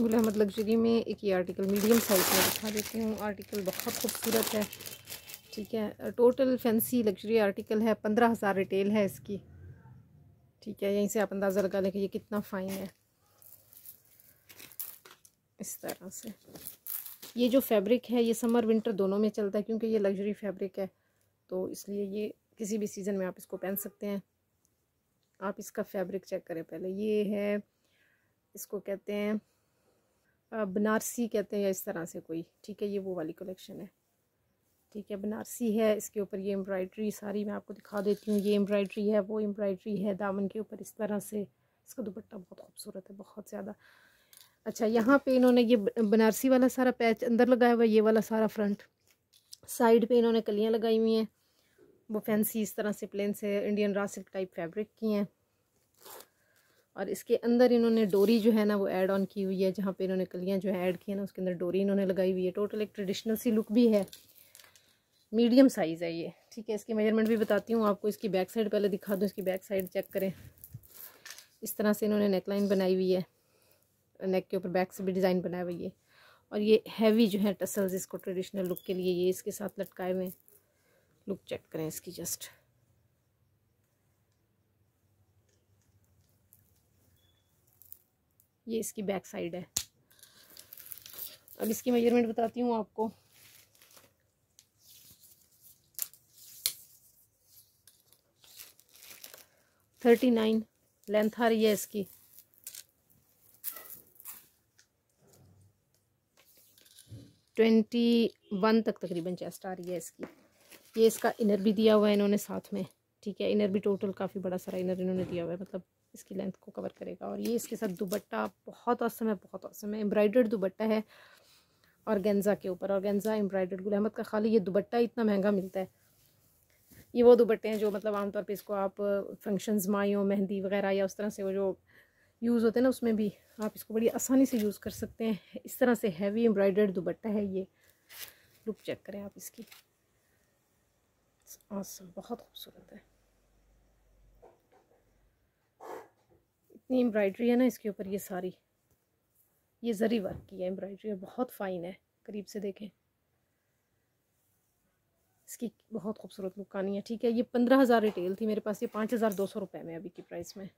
Gul Ahmed luxury में एक ये आर्टिकल मीडियम साइज़ में दिखा देती हूँ। आर्टिकल बहुत खूबसूरत है, ठीक है? टोटल फैंसी लग्जरी आर्टिकल है, पंद्रह हज़ार रिटेल है इसकी, ठीक है? यहीं से आप अंदाज़ा लगा लें कि ये कितना फ़ाइन है। इस तरह से। ये जो फैब्रिक है, ये समर विंटर दोनों में चलता है क्योंकि ये लग्जरी फैब्रिक है। तो इसलिए ये किसी भी सीज़न में आप इसको पहन सकते हैं। आप इसका फैब्रिक चेक करें पहले। ये है, इसको कहते हैं बनारसी कहते हैं इस तरह से कोई। ठीक है, ये वो वाली कलेक्शन है। ठीक है, बनारसी है, इसके ऊपर ये एम्ब्रॉयड्री सारी मैं आपको दिखा देती हूँ। ये एम्ब्रॉयड्री है, वो एम्ब्रॉयड्री है, दामन के ऊपर इस तरह से। इसका दुपट्टा बहुत खूबसूरत है, बहुत ज़्यादा। अच्छा यहाँ पे इन्होंने ये बनारसी वाला सारा पैच अंदर लगाया हुआ है, ये वाला सारा फ्रंट साइड पे इन्होंने कलियाँ लगाई हुई हैं। वो फैंसी इस तरह से प्लेन से इंडियन रा टाइप फैब्रिक की हैं। और इसके अंदर इन्होंने डोरी जो है ना वो ऐड ऑन की हुई है, जहाँ पे इन्होंने कलियाँ जो है ऐड की है ना, उसके अंदर डोरी इन्होंने लगाई हुई है। टोटल एक ट्रेडिशनल सी लुक भी है। मीडियम साइज़ है ये। ठीक है, इसकी मेज़रमेंट भी बताती हूँ आपको। इसकी बैक साइड पहले दिखा दूँ, इसकी बैक साइड चेक करें। इस तरह से इन्होंने नेकलाइन बनाई हुई है। नेक के ऊपर बैक से भी डिज़ाइन बनाया हुई है। और ये हैवी जो है टसल्स इसको ट्रेडिशनल लुक के लिए ये इसके साथ लटकाए हुए लुक चेक करें इसकी जस्ट ये इसकी बैक साइड है। अब इसकी मेज़रमेंट बताती हूँ आपको। थर्टी नाइन लेंथ आ रही है इसकी। ट्वेंटी वन तक तकरीबन चेस्ट आ रही है इसकी। ये इसका इनर भी दिया हुआ है इन्होंने साथ में। ठीक है इनर भी टोटल काफ़ी बड़ा सारा इनर इन्होंने दिया हुआ है। मतलब इसकी लेंथ को कवर करेगा। और ये इसके साथ दुबट्टा बहुत औसम है बहुत औसम है। एम्ब्रॉयडर्ड दुबट्टा है और गेंजा के ऊपर। और गेंजा एम्ब्रॉयडर्ड गुल अहमद का खाली ये दुबट्टा इतना महँगा मिलता है। ये वो दुबट्टे हैं जो मतलब आमतौर पर इसको आप फ़ंक्शंस माइयों मेहंदी वगैरह या उस तरह से वो जो यूज़ होते हैं ना उसमें भी आप इसको बड़ी आसानी से यूज़ कर सकते हैं। इस तरह से हैवी एम्ब्रॉयडर्ड दुबट्टा है ये। लुक चेक करें आप इसकी। Awesome, बहुत खूबसूरत है। इतनी एम्ब्रॉयड्री है ना इसके ऊपर, ये सारी। ये जरी वर्क की है एम्ब्रॉयड्री बहुत फ़ाइन है, करीब से देखें। इसकी बहुत खूबसूरत लुक आनी है, ठीक है। ये पंद्रह हज़ार रिटेल थी मेरे पास, ये पाँच हज़ार दो सौ रुपये में अभी की प्राइस में।